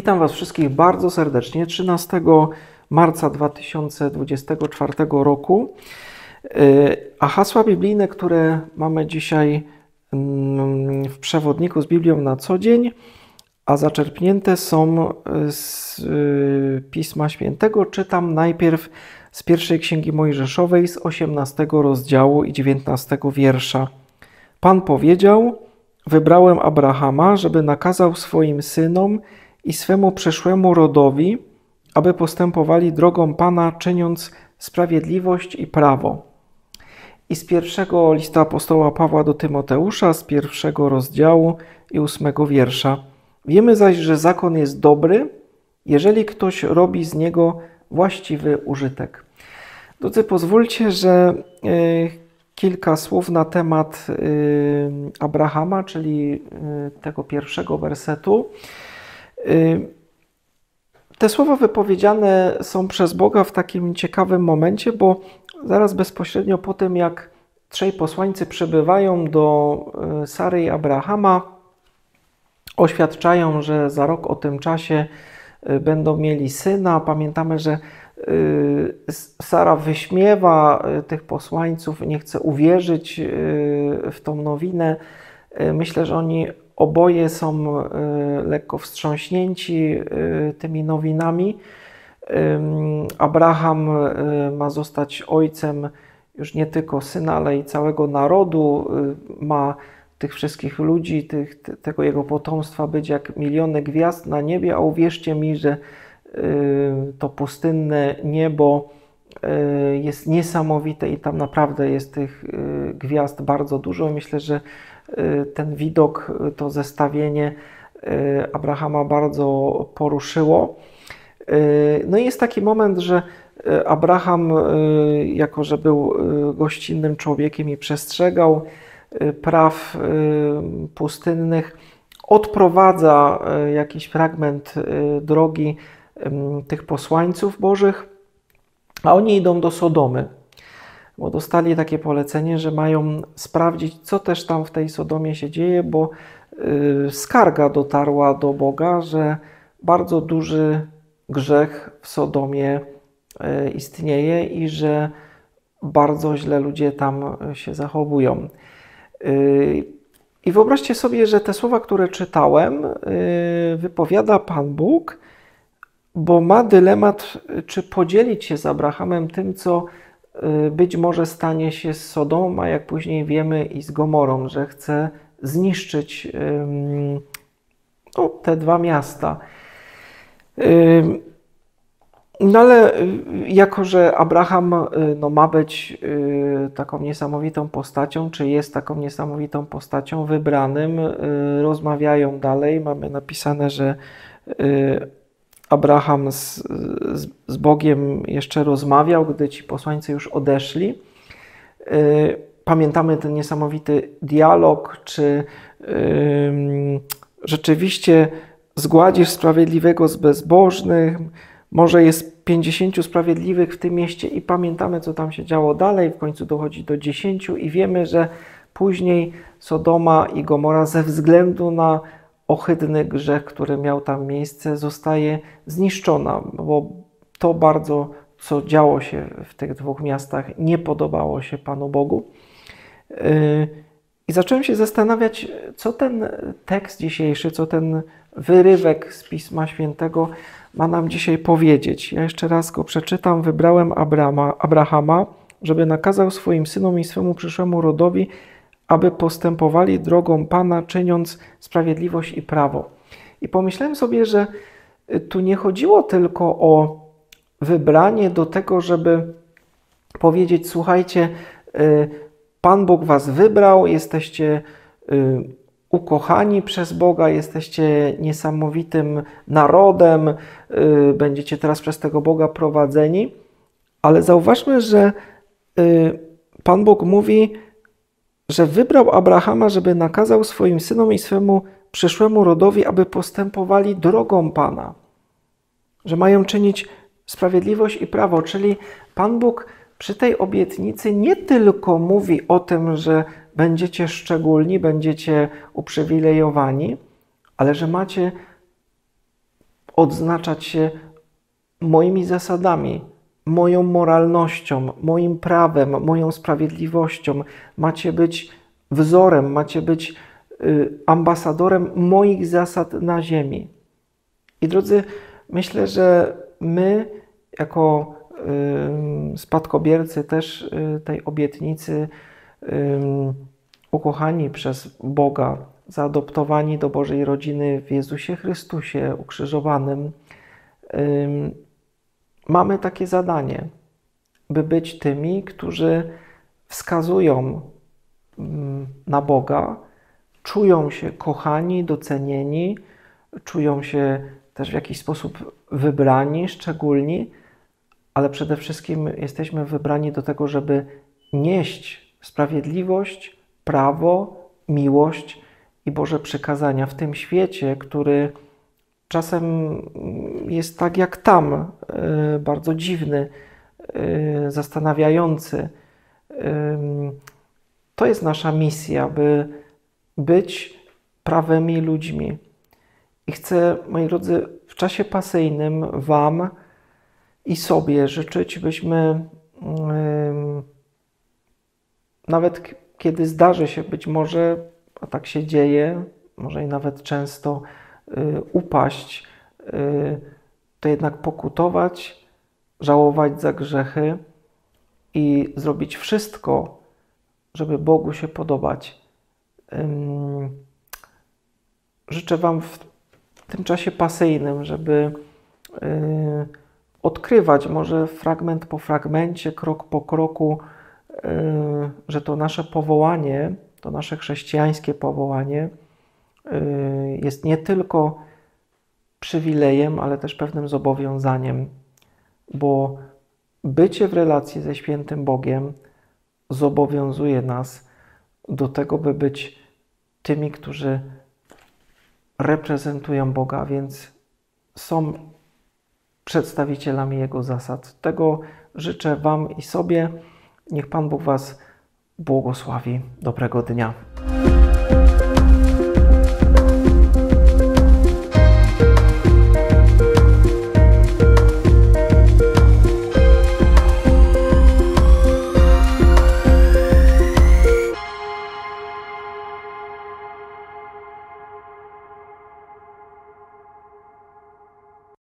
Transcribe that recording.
Witam Was wszystkich bardzo serdecznie 13 marca 2024 roku. Y, a hasła biblijne, które mamy dzisiaj mm, w przewodniku z Biblią na co dzień, a zaczerpnięte są z y, Pisma Świętego, czytam najpierw z pierwszej księgi Mojżeszowej z 18 rozdziału i 19 wiersza. Pan powiedział: Wybrałem Abrahama, żeby nakazał swoim synom i swemu przyszłemu rodowi, aby postępowali drogą Pana, czyniąc sprawiedliwość i prawo. I z pierwszego listu apostoła Pawła do Tymoteusza, z pierwszego rozdziału i ósmego wiersza. Wiemy zaś, że zakon jest dobry, jeżeli ktoś robi z niego właściwy użytek. Drodzy, pozwólcie, że y, kilka słów na temat y, Abrahama, czyli y, tego pierwszego wersetu. Te słowa wypowiedziane są przez Boga w takim ciekawym momencie, bo zaraz bezpośrednio po tym, jak trzej posłańcy przybywają do Sary i Abrahama, oświadczają, że za rok o tym czasie będą mieli syna. Pamiętamy, że Y, Sara wyśmiewa y, tych posłańców, nie chce uwierzyć y, w tą nowinę. Myślę, że oni oboje są lekko wstrząśnięci tymi nowinami. Abraham ma zostać ojcem już nie tylko syna, ale i całego narodu. Ma tych wszystkich ludzi, tych, tego jego potomstwa być jak miliony gwiazd na niebie, a uwierzcie mi, że to pustynne niebo jest niesamowite i tam naprawdę jest tych gwiazd bardzo dużo. Myślę, że ten widok, to zestawienie Abrahama bardzo poruszyło. No i jest taki moment, że Abraham, jako że był gościnnym człowiekiem i przestrzegał praw pustynnych, odprowadza jakiś fragment drogi tych posłańców bożych, a oni idą do Sodomy, bo dostali takie polecenie, że mają sprawdzić, co też tam w tej Sodomie się dzieje, bo y, skarga dotarła do Boga, że bardzo duży grzech w Sodomie y, istnieje i że bardzo źle ludzie tam się zachowują. Y, I wyobraźcie sobie, że te słowa, które czytałem, wypowiada Pan Bóg bo ma dylemat, czy podzielić się z Abrahamem tym, co być może stanie się z Sodomą, a jak później wiemy i z Gomorą, że chce zniszczyć no, te dwa miasta. No ale y, jako, że Abraham y, no, ma być taką niesamowitą postacią, czy jest taką niesamowitą postacią, wybranym, rozmawiają dalej. Mamy napisane, że Abraham z, z, Bogiem jeszcze rozmawiał, gdy ci posłańcy już odeszli. Y, pamiętamy ten niesamowity dialog, czy rzeczywiście zgładzisz sprawiedliwego z bezbożnych, może jest 50 sprawiedliwych w tym mieście i pamiętamy, co tam się działo dalej. W końcu dochodzi do 10 i wiemy, że później Sodoma i Gomora ze względu na ohydny grzech, który miał tam miejsce, zostaje zniszczona, bo to bardzo, co działo się w tych dwóch miastach, nie podobało się Panu Bogu. Yy, I zacząłem się zastanawiać, co ten tekst dzisiejszy, co ten wyrywek z Pisma Świętego ma nam dzisiaj powiedzieć. Ja jeszcze raz go przeczytam. Wybrałem Abrahama, żeby nakazał swoim synom i swemu przyszłemu rodowi aby postępowali drogą Pana, czyniąc sprawiedliwość i prawo. I pomyślałem sobie, że y, tu nie chodziło tylko o wybranie do tego, żeby powiedzieć: Słuchajcie, y, Pan Bóg Was wybrał, jesteście y, ukochani przez Boga, jesteście niesamowitym narodem, będziecie teraz przez tego Boga prowadzeni. Ale zauważmy, że Pan Bóg mówi, że wybrał Abrahama, żeby nakazał swoim synom i swemu przyszłemu rodowi, aby postępowali drogą Pana, że mają czynić sprawiedliwość i prawo, czyli Pan Bóg przy tej obietnicy nie tylko mówi o tym, że będziecie szczególni, będziecie uprzywilejowani, ale że macie odznaczać się moimi zasadami, moją moralnością, moim prawem, moją sprawiedliwością. Macie być wzorem, macie być y, ambasadorem moich zasad na ziemi. I drodzy, myślę, że my, jako spadkobiercy też y, tej obietnicy, ukochani przez Boga, zaadoptowani do Bożej rodziny w Jezusie Chrystusie ukrzyżowanym, mamy takie zadanie, by być tymi, którzy wskazują mm, na Boga, czują się kochani, docenieni, czują się też w jakiś sposób wybrani, szczególni, ale przede wszystkim jesteśmy wybrani do tego, żeby nieść sprawiedliwość, prawo, miłość i Boże przykazania w tym świecie, który czasem jest tak jak tam, e, bardzo dziwny, e, zastanawiający. To jest nasza misja, by być prawymi ludźmi. I chcę, moi drodzy, w czasie pasyjnym Wam i sobie życzyć, byśmy nawet kiedy zdarzy się być może, a tak się dzieje, może i nawet często, upaść, y, to jednak pokutować, żałować za grzechy i zrobić wszystko, żeby Bogu się podobać. Życzę Wam w tym czasie pasyjnym, żeby y, odkrywać może fragment po fragmencie, krok po kroku, że to nasze powołanie, to nasze chrześcijańskie powołanie, Y, jest nie tylko przywilejem, ale też pewnym zobowiązaniem, bo bycie w relacji ze świętym Bogiem zobowiązuje nas do tego, by być tymi, którzy reprezentują Boga, więc są przedstawicielami Jego zasad. Tego życzę Wam i sobie. Niech Pan Bóg Was błogosławi. Dobrego dnia.